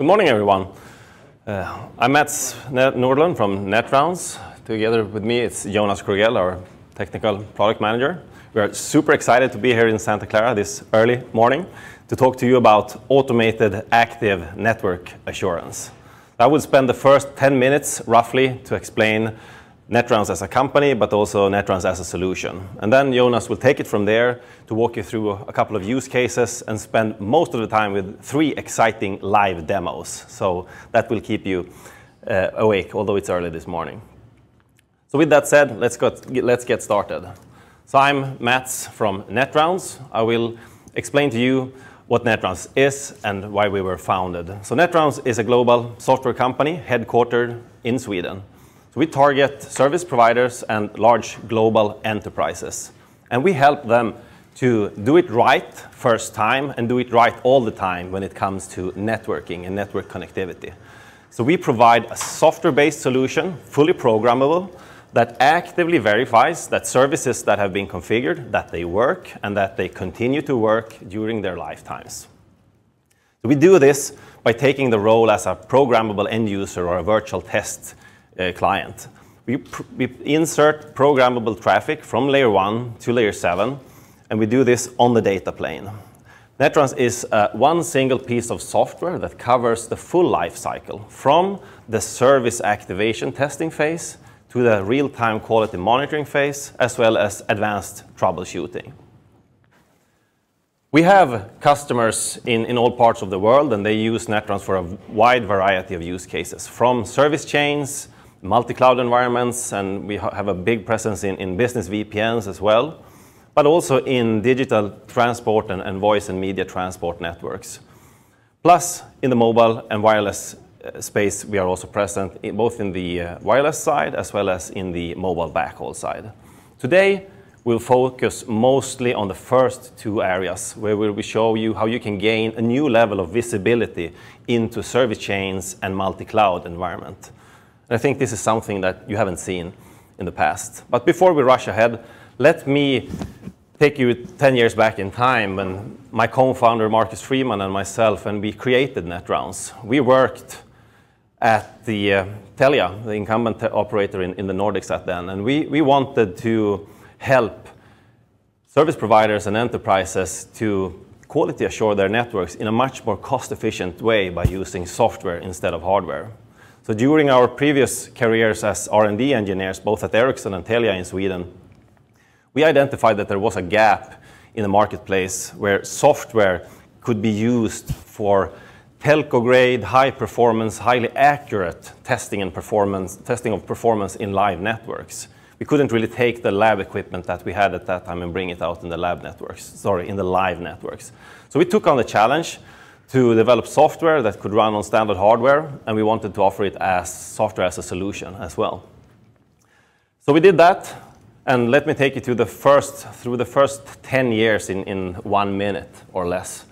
Good morning, everyone. Uh, I'm Mats Nordlund from Netrounds. Together with me, it's Jonas Krogell, our Technical Product Manager. We are super excited to be here in Santa Clara this early morning to talk to you about automated active network assurance. I will spend the first 10 minutes, roughly, to explain Netrounds as a company, but also Netrounds as a solution. And then Jonas will take it from there to walk you through a couple of use cases and spend most of the time with three exciting live demos. So that will keep you uh, awake, although it's early this morning. So with that said, let's get started. So I'm Mats from Netrounds. I will explain to you what Netrounds is and why we were founded. So NetRounds is a global software company headquartered in Sweden. We target service providers and large global enterprises, and we help them to do it right first time and do it right all the time when it comes to networking and network connectivity. So we provide a software-based solution, fully programmable, that actively verifies that services that have been configured, that they work, and that they continue to work during their lifetimes. We do this by taking the role as a programmable end user or a virtual test Uh, client. We we insert programmable traffic from layer 1 to layer 7, and we do this on the data plane. Netrounds is uh, one single piece of software that covers the full life cycle, from the service activation testing phase to the real-time quality monitoring phase, as well as advanced troubleshooting. We have customers in in all parts of the world, and they use Netrounds for a wide variety of use cases, from service chains, multi-cloud environments, and we have a big presence in business VPNs as well, but also in digital transport and voice and media transport networks. Plus, in the mobile and wireless uh, space, we are also present both in the uh, wireless side as well as in the mobile backhaul side. Today, we'll focus mostly on the first two areas, where we will show you how you can gain a new level of visibility into service chains and multi-cloud environment. I think this is something that you haven't seen in the past. But before we rush ahead, let me take you 10 years back in time when my co-founder, Marcus Freeman, and myself, and we created Netrounds. We worked at the uh, Telia, the incumbent operator in in the Nordics at then, and we, we wanted to help service providers and enterprises to quality assure their networks in a much more cost-efficient way by using software instead of hardware. So during our previous careers as R&D engineers, both at Ericsson and Telia in Sweden, we identified that there was a gap in the marketplace where software could be used for telco-grade, high performance, highly accurate testing and performance, testing of performance in live networks. We couldn't really take the lab equipment that we had at that time and bring it out in the lab networks, sorry, in the live networks. So we took on the challenge to develop software that could run on standard hardware, and we wanted to offer it as software as a solution as well. So we did that, and let me take you through the first 10 years in, in one minute or less.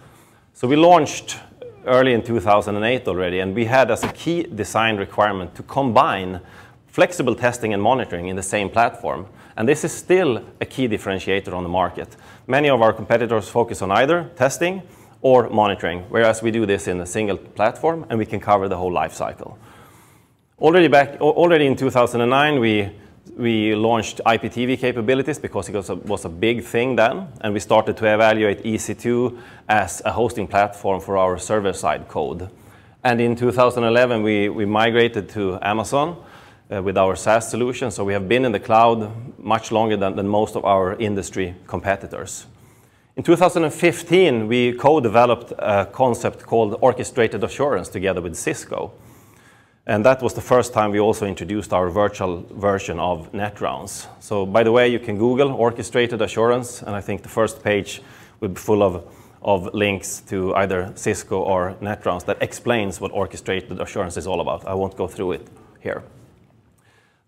So we launched early in 2008 already, and we had as a key design requirement to combine flexible testing and monitoring in the same platform, and this is still a key differentiator on the market. Many of our competitors focus on either testing or monitoring, whereas we do this in a single platform, and we can cover the whole life cycle. Already in 2009, we we launched IPTV capabilities because it was a big thing then, and we started to evaluate EC2 as a hosting platform for our server-side code. And in 2011, we migrated to Amazon uh, with our SaaS solution, so we have been in the cloud much longer than most of our industry competitors. In 2015, we co-developed a concept called Orchestrated Assurance together with Cisco, and that was the first time we also introduced our virtual version of Netrounds. So by the way, you can Google Orchestrated Assurance, and I think the first page will be full of links to either Cisco or Netrounds that explains what Orchestrated Assurance is all about. I won't go through it here.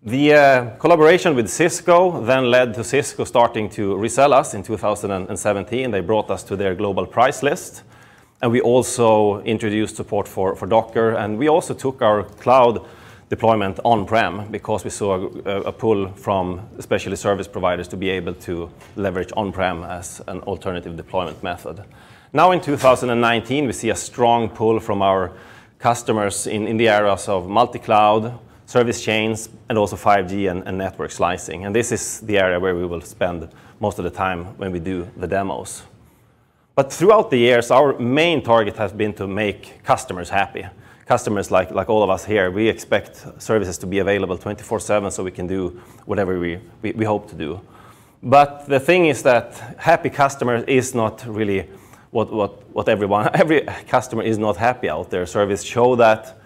The uh, collaboration with Cisco then led to Cisco starting to resell us in 2017. They brought us to their global price list, and we also introduced support for for Docker, and we also took our cloud deployment on-prem because we saw a pull from especially service providers to be able to leverage on-prem as an alternative deployment method. Now in 2019, we see a strong pull from our customers in, in the areas of multi-cloud, service chains, and also 5G and, and network slicing. And this is the area where we will spend most of the time when we do the demos. But throughout the years, our main target has been to make customers happy. Customers like, like all of us here, we expect services to be available 24-7 so we can do whatever we, we, we hope to do. But the thing is that happy customers is not really what, what, what everyone, every customer is not happy out there. Service show that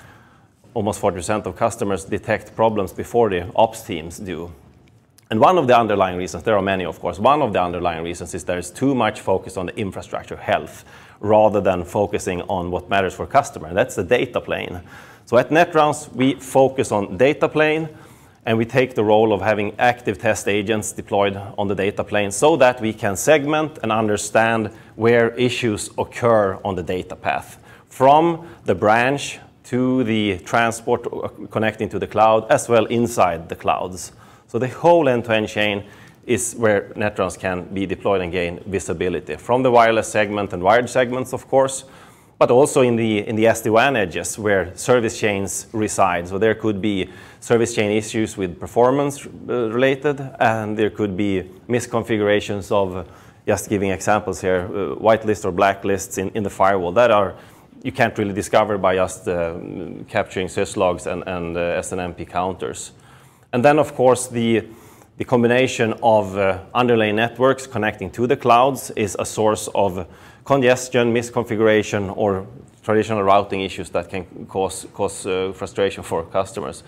almost 40% of customers detect problems before the ops teams do. And one of the underlying reasons, there are many of course, one of the underlying reasons is there is too much focus on the infrastructure health rather than focusing on what matters for customer, that's the data plane. So at NetRounds, we focus on data plane, and we take the role of having active test agents deployed on the data plane so that we can segment and understand where issues occur on the data path from the branch to the transport uh, connecting to the cloud as well inside the clouds. So the whole end-to-end chain is where Netrounds can be deployed and gain visibility from the wireless segment and wired segments, of course, but also in the, in the SD-WAN edges where service chains reside. So there could be service chain issues with performance uh, related, and there could be misconfigurations of, just giving examples here, uh, whitelist or blacklists in, in the firewall that are you can't really discover by just uh, capturing syslogs and, and uh, SNMP counters. And then, of course, the, the combination of uh, underlying networks connecting to the clouds is a source of congestion, misconfiguration, or traditional routing issues that can cause, cause uh, frustration for customers.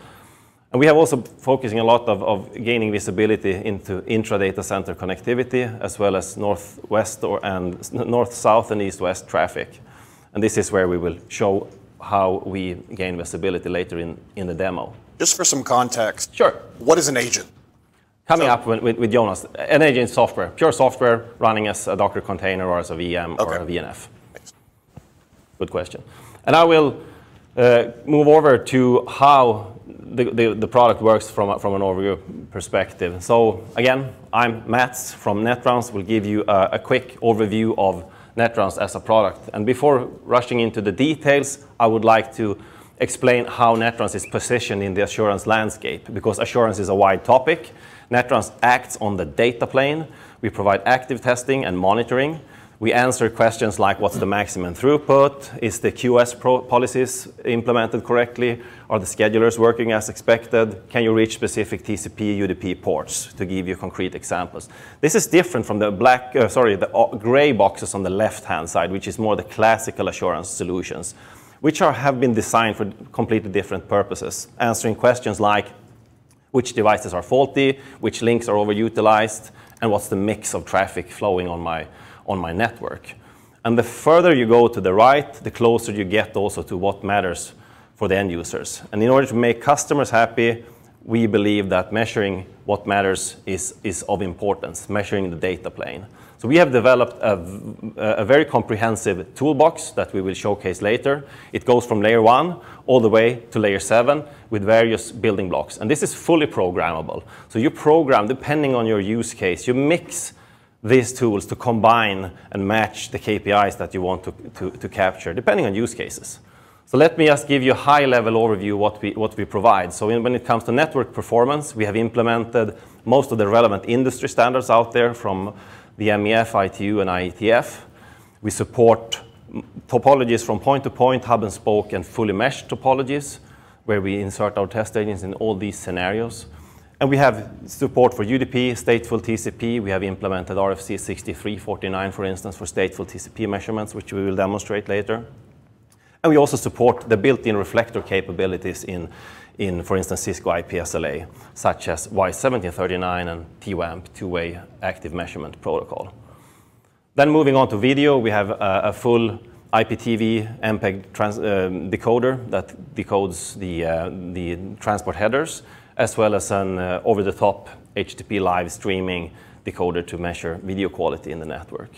And we have also focusing a lot of, of gaining visibility into intra-data center connectivity, as well as north-west or, and north-south and east-west traffic. And this is where we will show how we gain visibility later in, in the demo. Just for some context. Sure. What is an agent? Coming so, up with, with, Jonas, an agent software, pure software running as a Docker container or as a VM okay. or a VNF. Thanks. Good question. And I will uh, move over to how the, the, the, product works from, from an overview perspective. So again, I'm Mats from NetRounds. We'll give you a, a quick overview of NetRounds as a product. And before rushing into the details, I would like to explain how NetRounds is positioned in the assurance landscape, because assurance is a wide topic. NetRounds acts on the data plane. We provide active testing and monitoring. We answer questions like what's the maximum throughput? Is the QoS policies implemented correctly? Are the schedulers working as expected? Can you reach specific TCP, UDP ports? To give you concrete examples. This is different from the black, uh, sorry, the gray boxes on the left-hand side, which is more the classical assurance solutions, which are, have been designed for completely different purposes, answering questions like which devices are faulty, which links are overutilized, and what's the mix of traffic flowing on my, on my network. And the further you go to the right, the closer you get also to what matters for the end users. And in order to make customers happy, we believe that measuring what matters is, is of importance, measuring the data plane. So we have developed a, a, very comprehensive toolbox that we will showcase later. It goes from layer one all the way to layer seven with various building blocks. And this is fully programmable. So you program, depending on your use case, you mix these tools to combine and match the KPIs that you want to, to, to capture, depending on use cases. So let me just give you a high-level overview what we, what we provide. So in, when it comes to network performance, we have implemented most of the relevant industry standards out there from the MEF, ITU, and IETF. We support topologies from point-to-point, -point, hub and spoke, and fully meshed topologies, where we insert our test agents in all these scenarios. And we have support for UDP, stateful TCP. We have implemented RFC 6349, for instance, for stateful TCP measurements, which we will demonstrate later. And we also support the built-in reflector capabilities in in, for instance, Cisco IPSLA, such as Y1739 and TWAMP, two-way active measurement protocol. Then moving on to video, we have a, a full IPTV MPEG trans, uh, decoder that decodes the, uh, the transport headers, as well as an uh, over-the-top HTTP live streaming decoder to measure video quality in the network.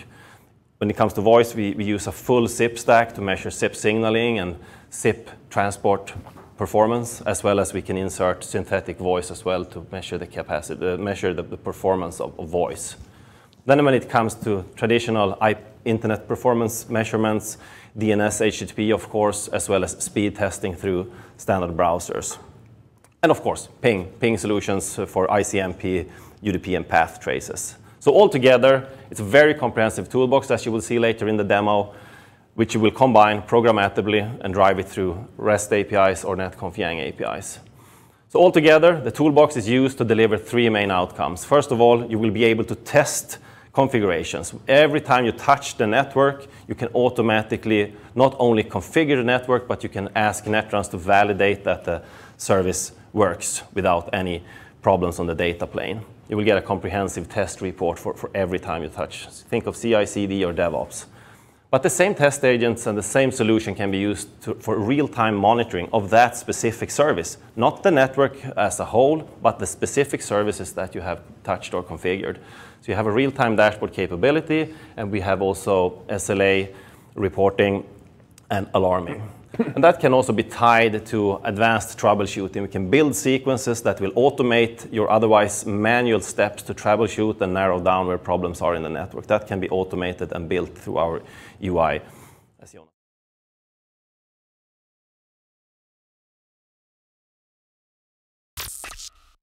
When it comes to voice, we, we use a full SIP stack to measure SIP signaling and SIP transport performance, as well as we can insert synthetic voice as well to measure the capacity, uh, measure the, the performance of, of, voice. Then when it comes to traditional IP, internet performance measurements, DNS, HTTP, of course, as well as speed testing through standard browsers. And of course, ping, ping solutions for ICMP, UDP, and path traces. So altogether, it's a very comprehensive toolbox, as you will see later in the demo, which you will combine programmatically and drive it through REST APIs or NetConf APIs. So altogether, the toolbox is used to deliver three main outcomes. First of all, you will be able to test configurations. Every time you touch the network, you can automatically not only configure the network, but you can ask Netrounds to validate that the service works without any problems on the data plane. You will get a comprehensive test report for, for every time you touch. Think of CI/CD or DevOps. But the same test agents and the same solution can be used to, for real-time monitoring of that specific service. Not the network as a whole, but the specific services that you have touched or configured. So you have a real-time dashboard capability, and we have also SLA reporting and alarming. And that can also be tied to advanced troubleshooting. We can build sequences that will automate your otherwise manual steps to troubleshoot and narrow down where problems are in the network. That can be automated and built through our UI,